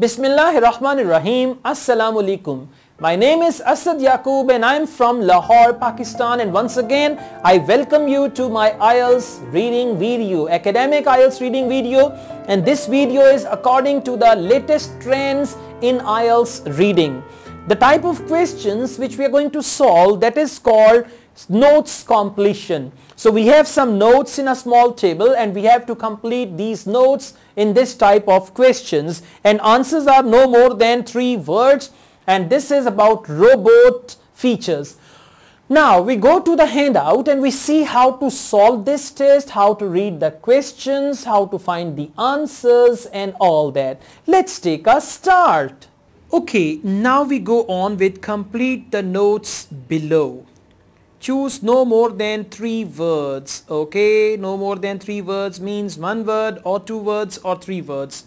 Bismillahirrahmanirrahim. Assalamu alaikum. My name is Asad Yaqub and I am from Lahore, Pakistan and once again I welcome you to my IELTS reading video, academic IELTS reading video and this video is according to the latest trends in IELTS reading. The type of questions which we are going to solve that is called notes completion. So we have some notes in a small table and we have to complete these notes in this type of questions and answers are no more than three words and this is about robot features. Now we go to the handout and we see how to solve this test, how to read the questions, how to find the answers and all that. Let's take a start. Okay, now we go on with complete the notes below choose no more than three words okay? No more than three words means one word or two words or three words.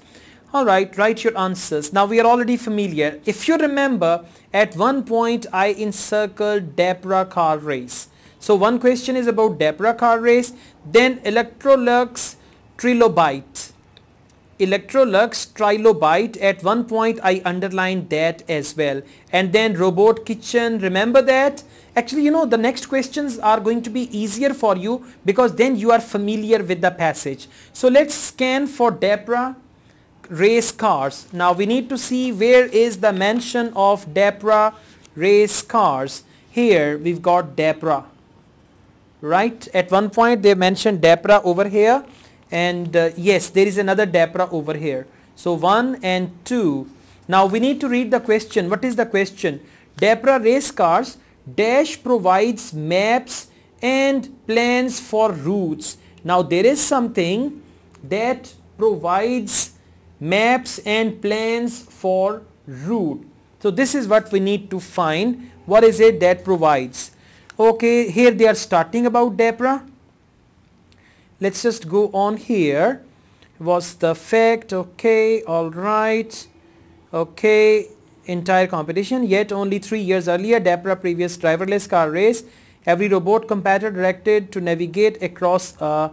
All right write your answers. Now we are already familiar. If you remember at one point I encircled DARPA car race. So one question is about DARPA car race then Electrolux trilobite Electrolux trilobite at one point I underlined that as well and then robot kitchen remember that Actually, you know, the next questions are going to be easier for you because then you are familiar with the passage. So let's scan for DARPA race cars. Now we need to see where is the mention of DARPA race cars. Here we've got DARPA. Right? At one point they mentioned DARPA over here and uh, yes there is another DARPA over here. So 1 and 2. Now we need to read the question. What is the question? DARPA race cars Dash provides maps and plans for routes. Now there is something that provides maps and plans for route. So this is what we need to find. What is it that provides? Okay, here they are starting about DARPA. Let's just go on here. Was the fact, okay, alright, okay, entire competition. Yet only three years earlier, DARPA previous driverless car race, every robot competitor directed to navigate across a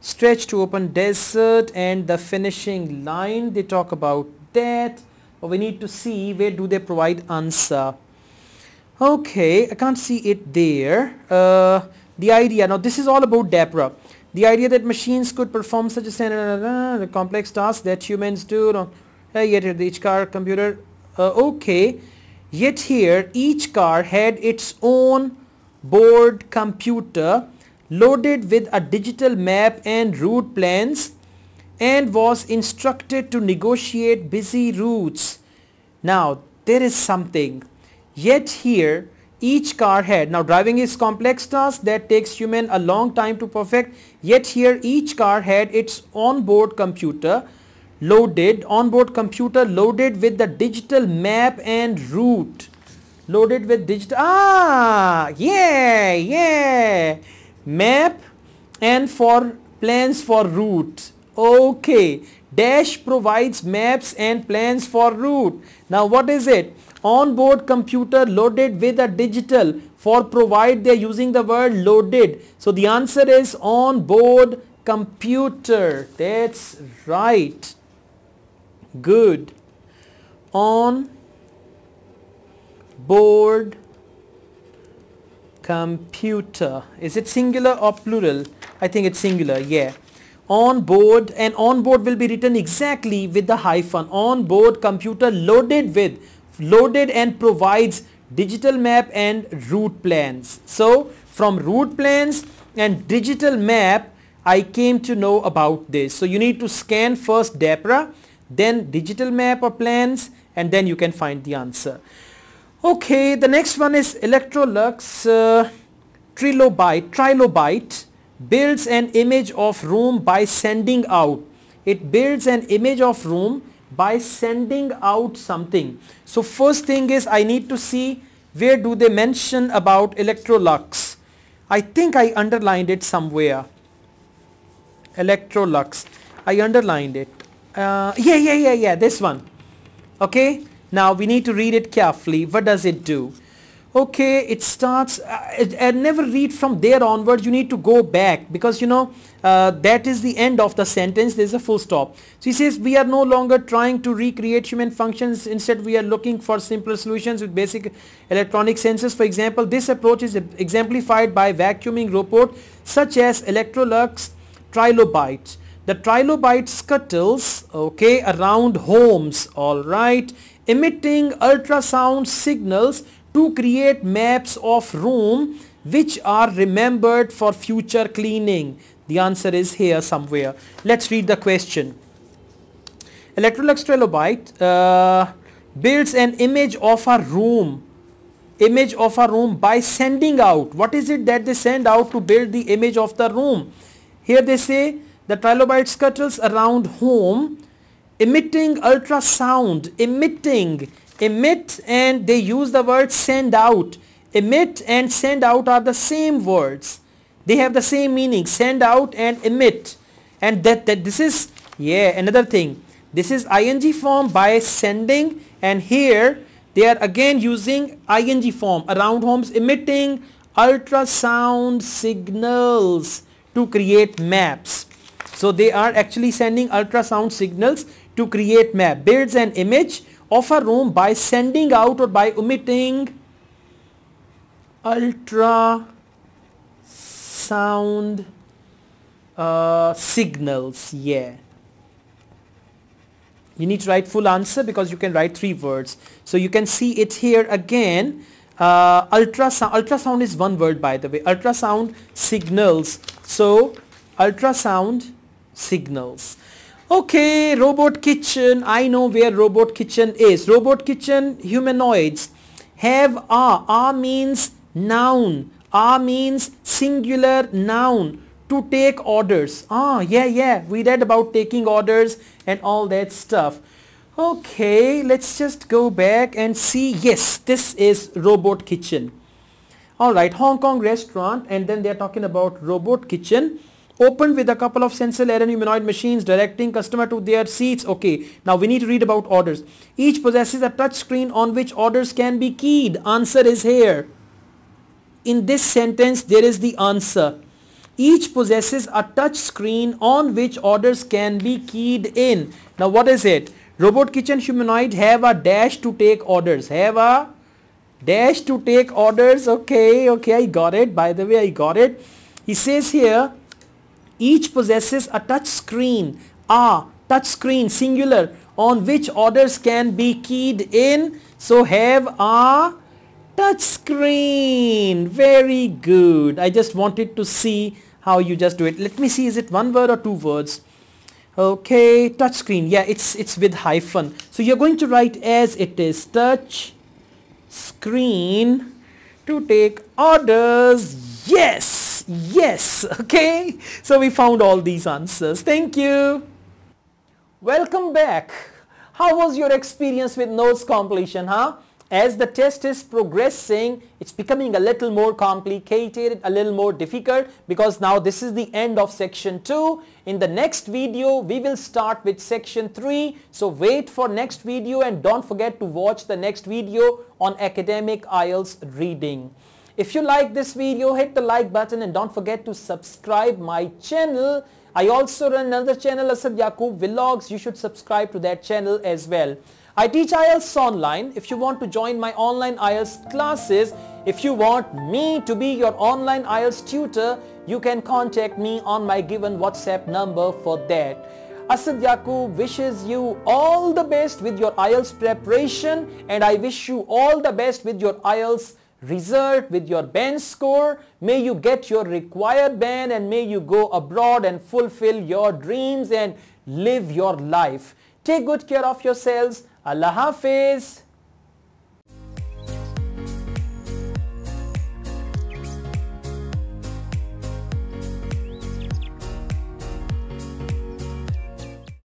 stretch to open desert and the finishing line. They talk about that. But we need to see where do they provide answer. Okay, I can't see it there. Uh, the idea, now this is all about DARPA. The idea that machines could perform such a standard, complex task that humans do, uh, yet each car computer uh, okay. Yet here each car had its own board computer loaded with a digital map and route plans and was instructed to negotiate busy routes. Now there is something. Yet here each car had now driving is complex task that takes human a long time to perfect yet here each car had its onboard computer loaded onboard computer loaded with the digital map and route. Loaded with digital ah yeah yeah. Map and for plans for route. Okay. Dash provides maps and plans for route. Now what is it onboard computer loaded with a digital for provide they're using the word loaded. So the answer is onboard computer. That's right. Good. On board computer. Is it singular or plural? I think it's singular yeah. On board and on board will be written exactly with the hyphen. On board computer loaded with loaded and provides digital map and route plans so from route plans and digital map I came to know about this so you need to scan first DARPA then digital map or plans and then you can find the answer. Okay, the next one is Electrolux uh, Trilobite, Trilobite builds an image of room by sending out. It builds an image of room by sending out something. So first thing is I need to see where do they mention about Electrolux. I think I underlined it somewhere. Electrolux. I underlined it uh, yeah yeah yeah yeah this one okay now we need to read it carefully what does it do okay it starts uh, never read from there onwards you need to go back because you know uh, that is the end of the sentence. There's a full stop. So he says we are no longer trying to recreate human functions. Instead we are looking for simpler solutions with basic electronic sensors. For example this approach is exemplified by vacuuming robot such as electrolux trilobite the trilobite scuttles okay around homes all right emitting ultrasound signals to create maps of room which are remembered for future cleaning? The answer is here somewhere. Let's read the question. Electrolux Trilobite uh, builds an image of a room image of a room by sending out what is it that they send out to build the image of the room here they say the trilobite scuttles around home emitting ultrasound emitting emit and they use the word send out. Emit and send out are the same words. They have the same meaning send out and emit. And that, that this is yeah another thing. This is ing form by sending and here they are again using ing form around homes emitting ultrasound signals to create maps. So they are actually sending ultrasound signals to create map. Builds an image of a room by sending out or by emitting ultra sound uh, signals. Yeah. You need to write full answer because you can write three words. So you can see it here again. Uh, ultrasound ultrasound is one word by the way. Ultrasound signals. So ultrasound signals Okay, robot kitchen. I know where robot kitchen is. Robot kitchen humanoids have a. A means noun. A means singular noun to take orders. Ah, yeah, yeah. We read about taking orders and all that stuff. Okay, let's just go back and see. Yes, this is robot kitchen. Alright, Hong Kong restaurant and then they're talking about robot kitchen opened with a couple of sensor humanoid machines directing customer to their seats. Okay, now we need to read about orders. Each possesses a touch screen on which orders can be keyed. Answer is here. In this sentence, there is the answer. Each possesses a touch screen on which orders can be keyed in. Now what is it? Robot kitchen humanoid have a dash to take orders. Have a dash to take orders. Okay, okay, I got it. By the way, I got it. He says here, each possesses a touch screen, a touch screen singular on which orders can be keyed in. So have a touch screen. Very good. I just wanted to see how you just do it. Let me see is it one word or two words? Okay, touch screen. Yeah, it's it's with hyphen. So you're going to write as it is touch screen to take orders. Yes. Yes, okay. So we found all these answers. Thank you. Welcome back. How was your experience with notes completion, huh? As the test is progressing, it's becoming a little more complicated, a little more difficult because now this is the end of section 2. In the next video, we will start with section 3. So wait for next video and don't forget to watch the next video on academic IELTS reading. If you like this video, hit the like button and don't forget to subscribe my channel. I also run another channel, Asad Yaqub Vlogs. You should subscribe to that channel as well. I teach IELTS online. If you want to join my online IELTS classes, if you want me to be your online IELTS tutor, you can contact me on my given WhatsApp number for that. Asad Yaqub wishes you all the best with your IELTS preparation and I wish you all the best with your IELTS result with your band score. May you get your required band and may you go abroad and fulfill your dreams and live your life. Take good care of yourselves. Allah Hafiz.